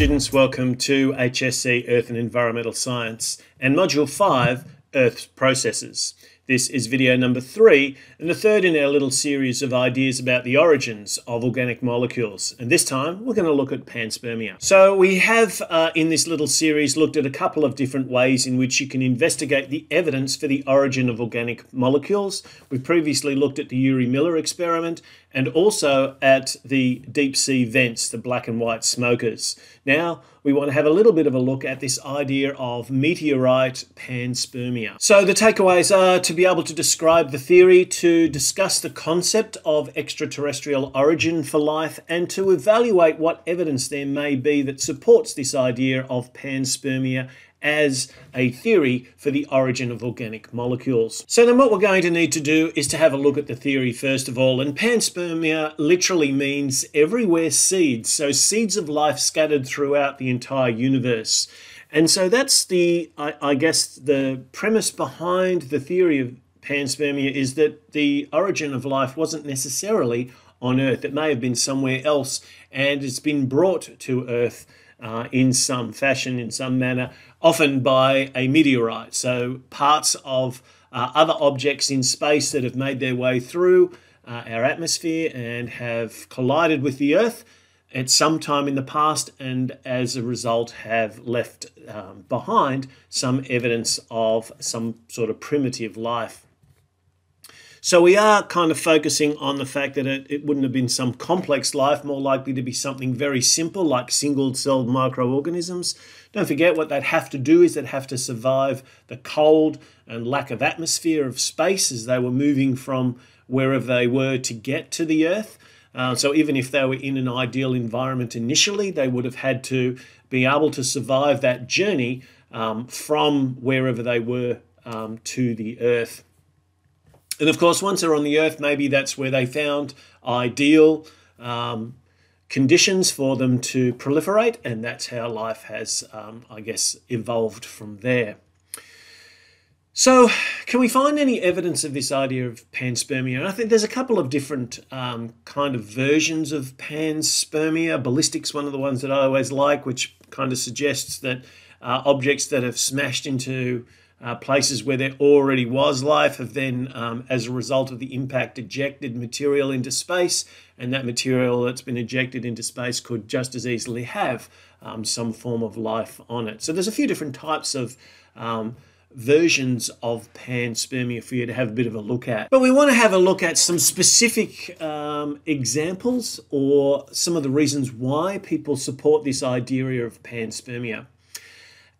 Students, welcome to HSC Earth and Environmental Science and Module 5, Earth's Processes. This is video number three, and the third in our little series of ideas about the origins of organic molecules. And this time, we're going to look at panspermia. So we have, uh, in this little series, looked at a couple of different ways in which you can investigate the evidence for the origin of organic molecules. We previously looked at the Urey-Miller experiment and also at the deep sea vents, the black and white smokers. Now, we want to have a little bit of a look at this idea of meteorite panspermia. So the takeaways are to be able to describe the theory, to discuss the concept of extraterrestrial origin for life, and to evaluate what evidence there may be that supports this idea of panspermia as a theory for the origin of organic molecules. So then what we're going to need to do is to have a look at the theory first of all. And panspermia literally means everywhere seeds. So seeds of life scattered throughout the entire universe. And so that's the, I, I guess, the premise behind the theory of panspermia is that the origin of life wasn't necessarily on Earth. It may have been somewhere else and it's been brought to Earth uh, in some fashion, in some manner, often by a meteorite. So parts of uh, other objects in space that have made their way through uh, our atmosphere and have collided with the Earth at some time in the past, and as a result, have left um, behind some evidence of some sort of primitive life. So we are kind of focusing on the fact that it, it wouldn't have been some complex life, more likely to be something very simple like single-celled microorganisms. Don't forget what they'd have to do is they'd have to survive the cold and lack of atmosphere of space as they were moving from wherever they were to get to the Earth. Uh, so even if they were in an ideal environment initially, they would have had to be able to survive that journey um, from wherever they were um, to the Earth. And of course, once they're on the Earth, maybe that's where they found ideal um, conditions for them to proliferate, and that's how life has, um, I guess, evolved from there. So, can we find any evidence of this idea of panspermia? And I think there's a couple of different um, kind of versions of panspermia. Ballistic's one of the ones that I always like, which kind of suggests that uh, objects that have smashed into uh, places where there already was life have then, um, as a result of the impact, ejected material into space, and that material that's been ejected into space could just as easily have um, some form of life on it. So there's a few different types of um, versions of panspermia for you to have a bit of a look at. But we want to have a look at some specific um, examples or some of the reasons why people support this idea of panspermia.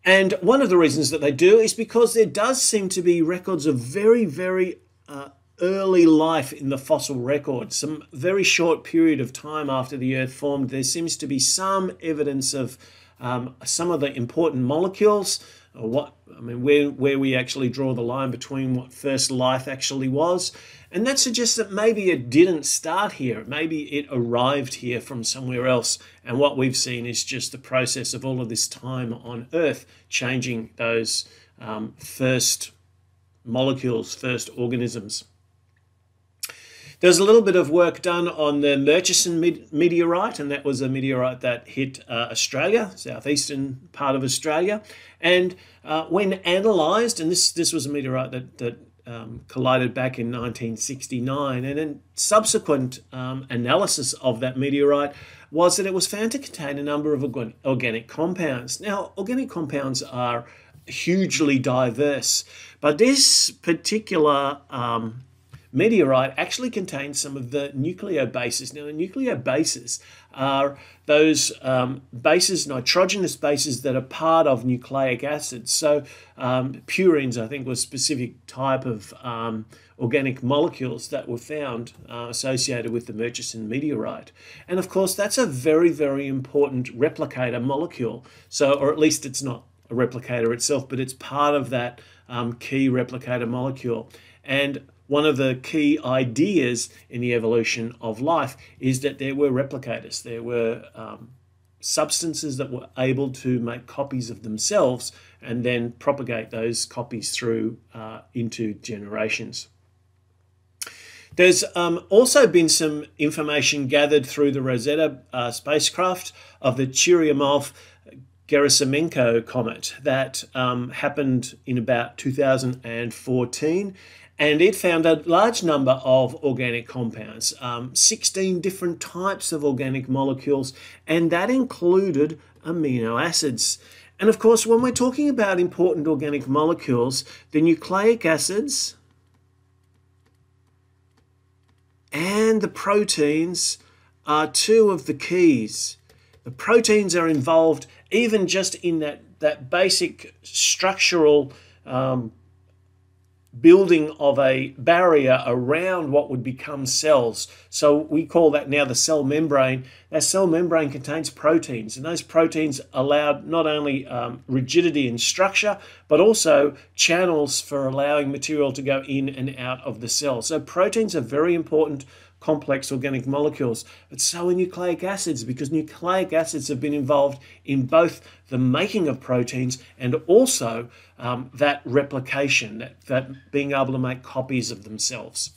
And one of the reasons that they do is because there does seem to be records of very, very uh, early life in the fossil record. Some very short period of time after the Earth formed, there seems to be some evidence of um, some of the important molecules, what I mean, where where we actually draw the line between what first life actually was, and that suggests that maybe it didn't start here. Maybe it arrived here from somewhere else. And what we've seen is just the process of all of this time on Earth changing those um, first molecules, first organisms. There's a little bit of work done on the Murchison meteorite, and that was a meteorite that hit uh, Australia, southeastern part of Australia. And uh, when analysed, and this this was a meteorite that that um, collided back in 1969. And then subsequent um, analysis of that meteorite was that it was found to contain a number of organic compounds. Now, organic compounds are hugely diverse, but this particular um, meteorite actually contains some of the nucleobases. Now, the nucleobases are those um, bases, nitrogenous bases that are part of nucleic acids. So, um, purines, I think, was a specific type of um, organic molecules that were found uh, associated with the Murchison meteorite. And of course, that's a very, very important replicator molecule. So, or at least it's not a replicator itself, but it's part of that um, key replicator molecule. And one of the key ideas in the evolution of life is that there were replicators. There were um, substances that were able to make copies of themselves and then propagate those copies through uh, into generations. There's um, also been some information gathered through the Rosetta uh, spacecraft of the Churyumov Gerasimenko comet that um, happened in about 2014 and it found a large number of organic compounds, um, 16 different types of organic molecules, and that included amino acids. And of course, when we're talking about important organic molecules, the nucleic acids and the proteins are two of the keys. The proteins are involved even just in that, that basic structural um, building of a barrier around what would become cells. So we call that now the cell membrane. That cell membrane contains proteins, and those proteins allow not only um, rigidity and structure, but also channels for allowing material to go in and out of the cell. So proteins are very important complex organic molecules, but so are nucleic acids because nucleic acids have been involved in both the making of proteins and also um, that replication, that, that being able to make copies of themselves.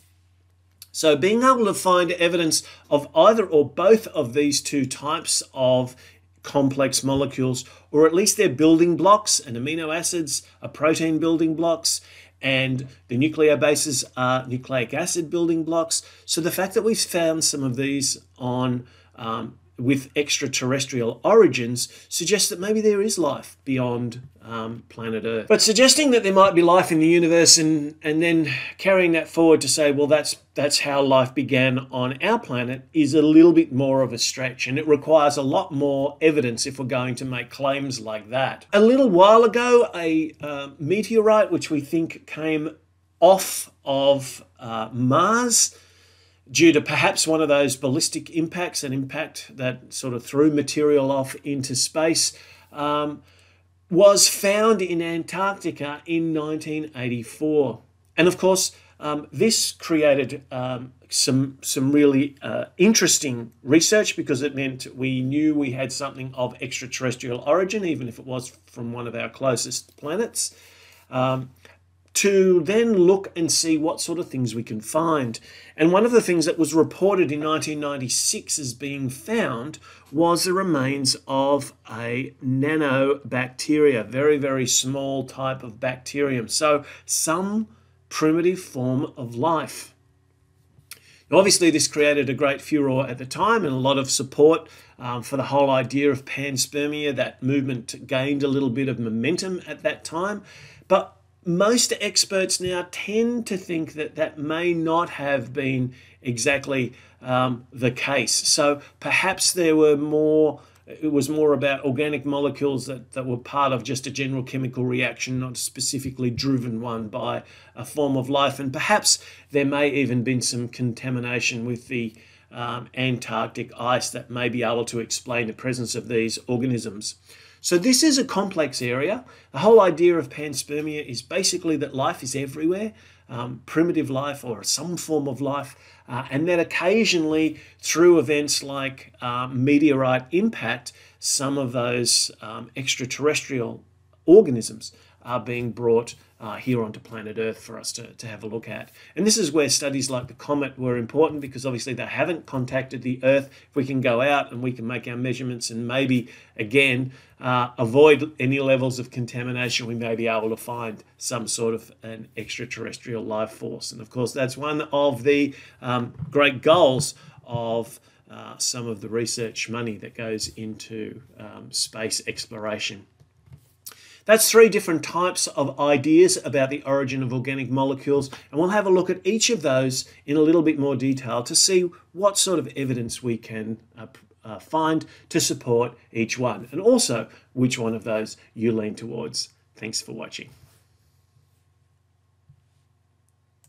So, being able to find evidence of either or both of these two types of complex molecules, or at least their building blocks, and amino acids are protein building blocks, and the nucleobases are nucleic acid building blocks. So the fact that we've found some of these on um, with extraterrestrial origins suggests that maybe there is life beyond um, planet Earth. But suggesting that there might be life in the universe and, and then carrying that forward to say, well, that's that's how life began on our planet is a little bit more of a stretch, and it requires a lot more evidence if we're going to make claims like that. A little while ago, a uh, meteorite which we think came off of uh, Mars due to perhaps one of those ballistic impacts, an impact that sort of threw material off into space, um, was found in Antarctica in 1984. And of course, um, this created um, some some really uh, interesting research because it meant we knew we had something of extraterrestrial origin, even if it was from one of our closest planets. Um, to then look and see what sort of things we can find. And one of the things that was reported in 1996 as being found was the remains of a nanobacteria, very, very small type of bacterium. So, some primitive form of life. Now, obviously, this created a great furor at the time and a lot of support um, for the whole idea of panspermia. That movement gained a little bit of momentum at that time. But most experts now tend to think that that may not have been exactly um, the case. So perhaps there were more, it was more about organic molecules that, that were part of just a general chemical reaction, not specifically driven one by a form of life. And perhaps there may even been some contamination with the um, Antarctic ice that may be able to explain the presence of these organisms. So this is a complex area. The whole idea of panspermia is basically that life is everywhere, um, primitive life or some form of life, uh, and that occasionally through events like uh, meteorite impact, some of those um, extraterrestrial organisms are being brought uh, here onto planet Earth for us to, to have a look at. And this is where studies like the comet were important because obviously they haven't contacted the Earth. If we can go out and we can make our measurements and maybe again uh, avoid any levels of contamination, we may be able to find some sort of an extraterrestrial life force. And of course, that's one of the um, great goals of. Uh, some of the research money that goes into um, space exploration. That's three different types of ideas about the origin of organic molecules, and we'll have a look at each of those in a little bit more detail to see what sort of evidence we can uh, uh, find to support each one, and also which one of those you lean towards. Thanks for watching.